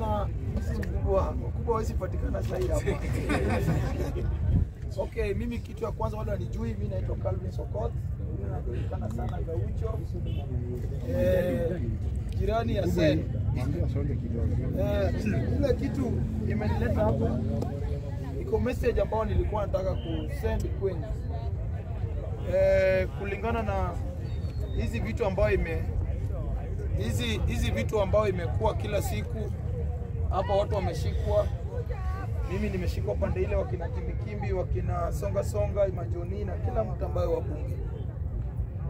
na si mkubwa mkubwa hawezi patikana sahi hapa. Okay, mimi kitu ya kwanza wale wanijui, mimi naitwa Calvin Sokot, najulikana sana Gaucho, eh, jirani ya Sen. Eh, ile kitu imenileta hapa iko message ambayo nilikuwa nataka kusend kwenu eh, kulingana na hizi vitu ambayo ime hizi hizi vitu ambayo imekuwa kila siku hapa, watu wameshikwa. Mimi nimeshikwa pande ile, wakina Kimbikimbi, wakina Songa Songa, Majoni na kila mtu ambaye wabunge.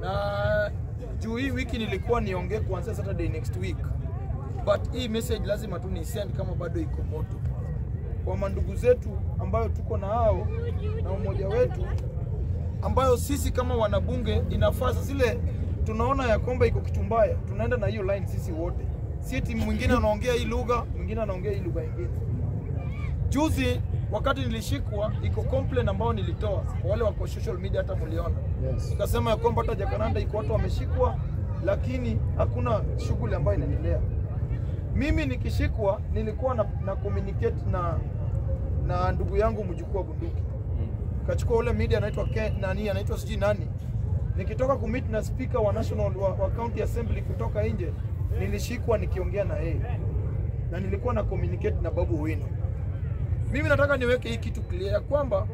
Na juu hii wiki nilikuwa niongee kuanzia Saturday next week, but hii message lazima tu ni send kama bado iko moto kwa mandugu zetu ambayo tuko na hao na umoja wetu ambayo sisi kama wanabunge inafaa zile tunaona ya kwamba iko kitu mbaya, tunaenda na hiyo line sisi wote, si eti mwingine anaongea hii lugha, mwingine anaongea hii lugha nyingine. Juzi wakati nilishikwa, iko complaint ambayo nilitoa kwa wale wako social media, hata mliona nikasema ya kwamba hata Jakaranda iko watu wameshikwa, lakini hakuna shughuli ambayo inaendelea. Mimi nikishikwa nilikuwa na, na communicate na na ndugu yangu mjukuu wa bunduki kachukua ule media anaitwa nani anaitwa sijui nani nikitoka kumit na speaker wa national wa, wa county assembly kutoka nje nilishikwa nikiongea na yeye na nilikuwa na communicate na Babu Owino mimi nataka niweke hii kitu clear ya kwamba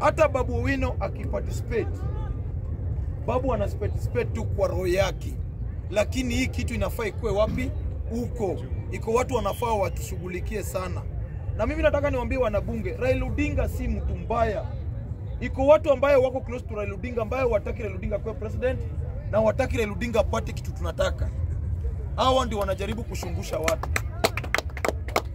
hata Babu Wino akiparticipate Babu anaparticipate tu kwa roho yake, lakini hii kitu inafaa ikuwe wapi? Huko iko watu wanafaa watushughulikie sana. Na mimi nataka niwaambie wanabunge, Raila Odinga si mtu mbaya. Iko watu ambayo wako close to Raila Odinga ambayo wataki Raila Odinga kuwa president na wataki Raila Odinga apate kitu tunataka. Hawa ndio wanajaribu kushungusha watu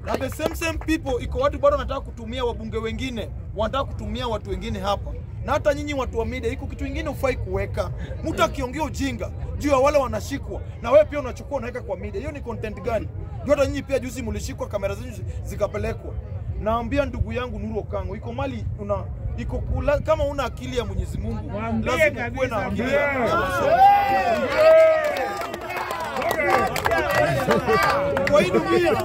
na the same same people, iko watu bado wanataka kutumia wabunge wengine, wanataka kutumia watu wengine hapa, na hata nyinyi watu wa media, iko kitu kingine ufai kuweka. Mtu akiongea ujinga juu ya wale wanashikwa, na wewe pia unachukua unaweka kwa media, hiyo ni content gani? Juu hata nyinyi pia juzi mlishikwa, kamera zenyu zikapelekwa. Naambia ndugu yangu Nuru Okango, iko mali una iko kula, kama una akili ya Mwenyezi Mungu lazima kuwe na akili kwa hii dunia.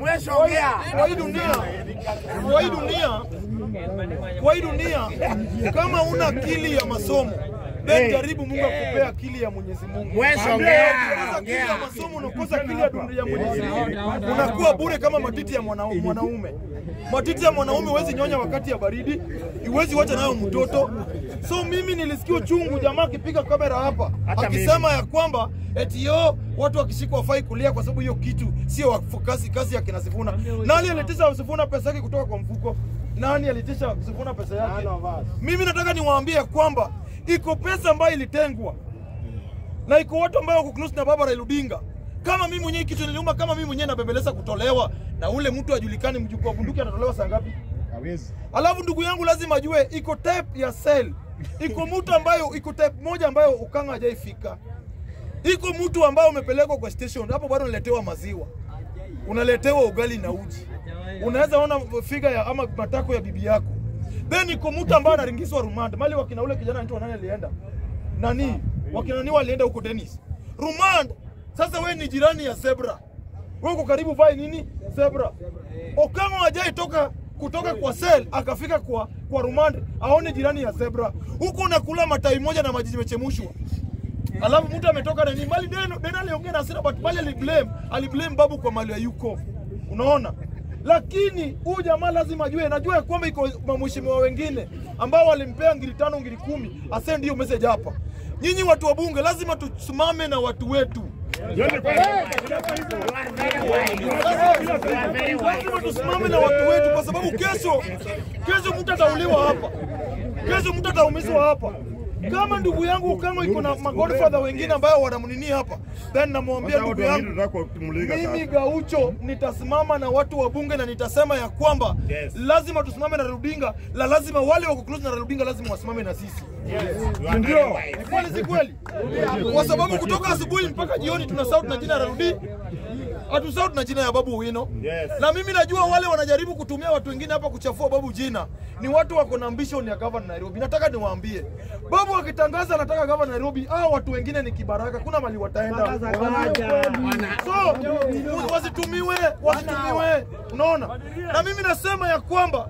Kwa hii dunia. Kwa hii dunia. Kwa hii dunia. Kama una akili ya masomo then jaribu Mungu akupe akili ya Mwenyezi Mungu. Akili ya masomo, unakosa akili ya dunia ya Mwenyezi Mungu, unakuwa bure kama matiti ya mwana- mwanaume. Matiti ya mwanaume huwezi nyonya wakati ya baridi, huwezi wacha nayo mtoto. So mimi nilisikia uchungu jamaa akipiga kamera hapa akisema ya kwamba eti yo watu wakishikwa wafai kulia kwa sababu hiyo kitu sio kazi, kazi ya kina Sifuna. Nani alitisha Sifuna pesa yake kutoka kwa mfuko? Nani alitisha Sifuna pesa yake? Mimi nataka niwaambie kwamba iko pesa ambayo ilitengwa na iko watu ambao wako close na baba Raila Odinga. Kama mimi mwenyewe kitu niliuma, kama mimi mwenyewe nabembeleza kutolewa na ule mtu ajulikani, mjukuu wa bunduki anatolewa saa ngapi? Hawezi. Alafu ndugu yangu lazima ajue iko tape ya cell, iko mtu ambayo iko tape moja ambayo ukanga hajaifika, iko mtu ambayo umepelekwa kwa station hapo, bado unaletewa maziwa, unaletewa ugali na uji, unaweza ona figa ya ama matako ya bibi yako, then iko mtu ambaye anaringizwa rumanda. mali wakina ule kijana anaitwa nani alienda? Nani? Wakina nani walienda huko Dennis? Rumand. Sasa we ni jirani ya Zebra, wewe uko karibu vai nini? Zebra. Okango hajai toka kutoka kwa sel akafika kwa kwa rumande aone jirani ya Zebra, huko unakula matai moja na maji yamechemshwa alafu mtu ametoka na nini mali deno deno aliongea na hasira but mali aliblame aliblame babu kwa mali ya yuko unaona lakini huyu jamaa lazima ajue najua ya kwamba iko mheshimiwa wengine ambao walimpea ngiri tano ngiri kumi asend hiyo message hapa. Nyinyi watu wa bunge lazima tusimame na watu wetu. Lazima tusimame na watu wetu kwa sababu kesho kesho mtu atauliwa hapa. Kesho mtu ataumizwa hapa kama ndugu yangu Ukango iko na magodfather wengine ambayo wanamnini hapa, then namwambia ndugu yangu mimi Gaucho nitasimama na watu wa bunge na nitasema ya kwamba Yes. lazima tusimame na Rudinga, la lazima wale wako close na Rudinga lazima wasimame na sisi. Ndio. Ni kweli si kweli? Kwa sababu kutoka asubuhi mpaka jioni tuna sauti na jina la Rudi hatusahau tuna jina ya Babu Wino. Yes. na mimi najua wale wanajaribu kutumia watu wengine hapa kuchafua Babu jina ni watu wako na ambition ya governor Nairobi. Nataka niwaambie, Babu akitangaza anataka governor Nairobi, hao watu wengine ni kibaraka, kuna mali wataenda. So wasitumiwe, wasitumiwe, unaona. Na mimi nasema ya kwamba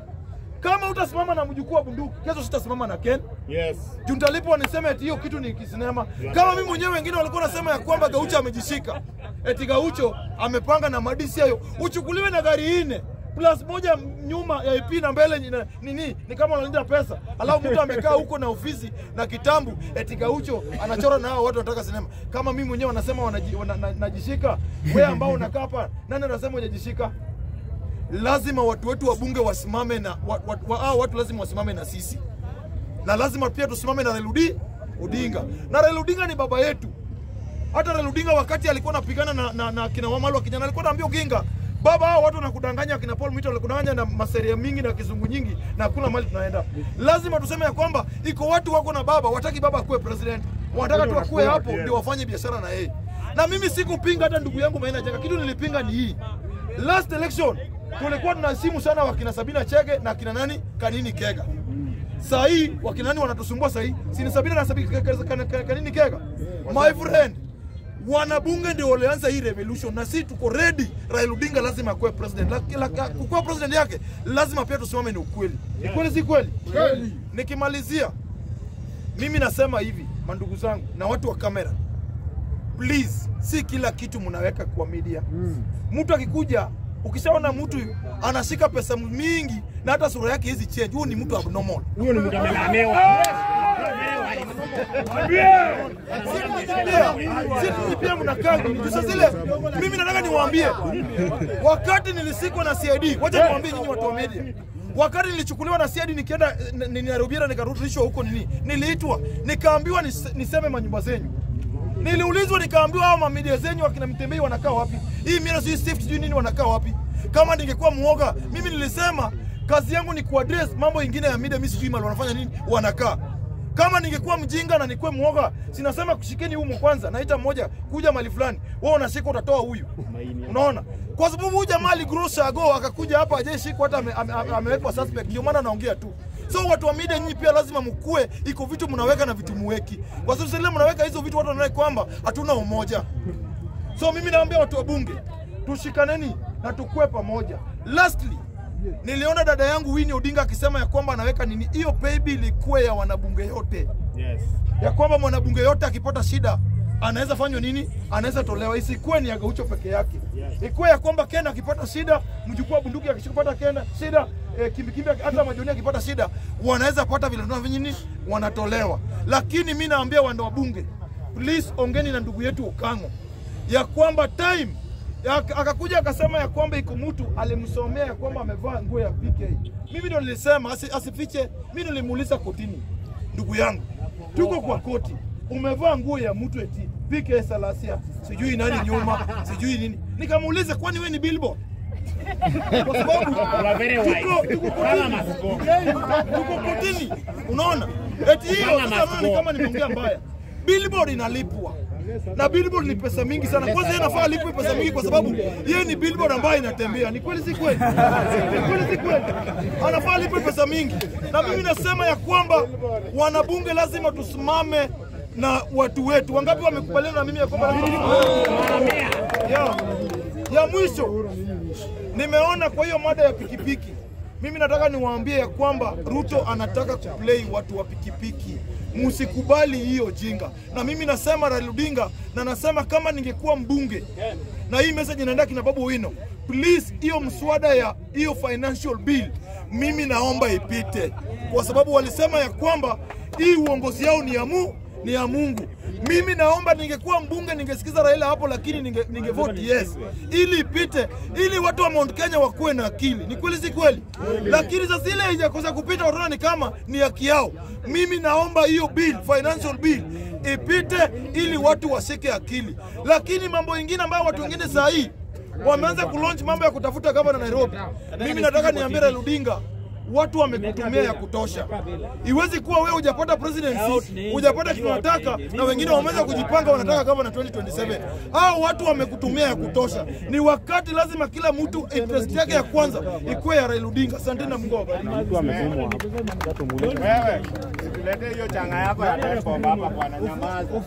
kama utasimama na mjukuu wa bunduki, kesho sitasimama na Ken Yes. juu nitalipo niseme eti hiyo kitu ni kisinema. Kama mimi mwenyewe wengine walikuwa nasema ya kwamba Gaucho amejishika, eti Gaucho amepanga na madisi hayo, uchukuliwe na gari nne plus moja nyuma ya IP na mbele ni- nini, ni kama unalinda pesa, alafu mtu amekaa huko na ofisi na kitambu, eti Gaucho anachora na hao watu wanataka sinema. Kama mimi mwenyewe wanasema wanajishika, wana- na- wewe ambao unakaa hapa, nani anasema hujajishika? Lazima watu wetu wabunge wasimame na wa, wa, wa, watu lazima wasimame na sisi na lazima pia tusimame na Raila Odinga. Na Raila Odinga ni baba yetu. Hata Raila Odinga wakati alikuwa anapigana na, na, na kina Wamalwa kijana alikuwa anaambia Oginga, baba hao watu wanakudanganya, kina Paul Mito wanakudanganya na maseria mingi na kizungu nyingi na hakuna mali tunaenda. Lazima tuseme ya kwamba iko watu wako na baba, wataki baba akuwe president, wanataka tu akuwe hapo ndio wafanye biashara na yeye. Na mimi sikupinga, hata ndugu yangu Maina Jenga, kitu nilipinga ni hii last election tulikuwa tunasimu sana wakina Sabina Chege na kina nani Kanini Kega. Saa hii wakina nani wanatusumbua saa hii? Si ni Sabina na Sabina Kanini Kega. My friend, wanabunge ndio walianza hii revolution na sisi tuko ready. Raila Odinga lazima akuwe president. Kukuwa president yake lazima pia tusimame ni ukweli. Ni kweli si kweli? Nikimalizia mimi nasema hivi mandugu zangu na watu wa kamera, please, si kila kitu mnaweka kwa media. Mtu akikuja ukishaona mtu anashika pesa mingi na hata sura yake hizi change, huyo ni mtu abnormal. Huyo ni mtu amelaaniwa. Sisi pia mnakaa sasa zile. Mimi nataka niwaambie, wakati nilisikwa na CID, wacha niwaambie nyinyi watu wa media, wakati nilichukuliwa na CID nikienda eh, Nairobi na nikarudishwa huko nini, niliitwa nikaambiwa nis- niseme manyumba zenyu Niliulizwa nikaambiwa hao mamidia zenyu wakina Mtembei wanakaa wapi? Hii mira sijui Steve sijui nini wanakaa wapi? Kama ningekuwa muoga, mimi nilisema kazi yangu ni kuaddress mambo ingine ya media, mimi sijui mali wanafanya nini, wanakaa. Kama ningekuwa mjinga na nikuwe muoga, sinasema kushikeni humo kwanza, naita mmoja kuja mali fulani, wewe unashika utatoa huyu. Unaona? Kwa sababu huyu jamaa aligrosa ago akakuja hapa ajaishikwa hata ame- ame- ame- amewekwa suspect, ndio maana naongea tu. So watu wa media nyinyi pia lazima mkue, iko vitu mnaweka na vitu muweki, kwa sababu sasa mnaweka hizo vitu watu wanaona kwamba hatuna umoja. So mimi naambia watu wa bunge tushikaneni na tukue pamoja. Lastly, niliona dada yangu Winnie Odinga akisema ya kwamba anaweka nini, hiyo pay bill ikuwe ya wanabunge yote Yes. ya kwamba mwanabunge yote akipata shida anaweza fanywa nini, anaweza tolewa, isikuwe ni ya Gaucho peke yake. Ikuwe ya kwamba Kena akipata shida, mjukuu wa bunduki akipata Kena shida, eh, kimbikimbi hata majoni akipata shida, wanaweza pata vile tunao vinyini wanatolewa. Lakini mi naambia wanda wa bunge, please ongeni na ndugu yetu Okango ya kwamba time akakuja akasema ya kwamba iko mtu alimsomea ya kwamba amevaa nguo ya PK. Mimi ndo nilisema asi, asifiche. Mimi nilimuuliza kotini, ndugu yangu, tuko kwa koti, umevaa nguo ya mtu eti PK Salasia, sijui nani nyuma, sijui nini. Nikamuuliza, kwani wewe ni billboard? Kwa sababu tuko kotini, unaona eti hiyo sasa ni kama nimeongea mbaya. Billboard inalipwa na billboard ni pesa mingi sana. Kwanza yeye anafaa alipwe pesa mingi kwa sababu yeye ni billboard ambayo inatembea. Ni kweli si kweli? Ni kweli si kweli? Anafaa alipwe pesa mingi, na mimi nasema ya kwamba wanabunge lazima tusimame na watu wetu. Wangapi wamekubaliana na mimi ya kwamba ya, ya mwisho. Nimeona kwa hiyo mada ya pikipiki, mimi nataka niwaambie ya kwamba Ruto anataka kuplay watu wa pikipiki. Msikubali hiyo jinga, na mimi nasema Raila Odinga, na nasema kama ningekuwa mbunge, na hii message inaenda kina Babu Wino, please, hiyo mswada ya hiyo financial bill mimi naomba ipite, kwa sababu walisema ya kwamba hii uongozi yao ni ya mu ni ya Mungu. Mimi naomba ningekuwa mbunge ningesikiza Raila hapo, lakini ninge, ninge vote yes ili ipite, ili watu wa Mount Kenya wakuwe na akili. Ni kweli si kweli? Lakini sasa ile haijakosa kupita, wataona ni kama ni haki yao. Mimi naomba hiyo bill, financial bill ipite, ili watu washike akili. Lakini mambo ingine ambayo watu wengine saa hii wameanza kulaunch mambo ya kutafuta gavana Nairobi. Mimi nataka niambie Raila Odinga watu wamekutumia ya kutosha. Iwezi kuwa wewe hujapata presidency, hujapata kinataka na wengine wameweza kujipanga wanataka kama gavana 2027. Hao watu wamekutumia ya kutosha. Ni wakati lazima kila mtu interest yake ya kwanza ikuwe ya Raila Odinga. Asante na Mungu awabariki. Wewe, hiyo changa yako ya hapa bwana, nyamaza.